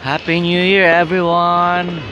Happy New Year, everyone!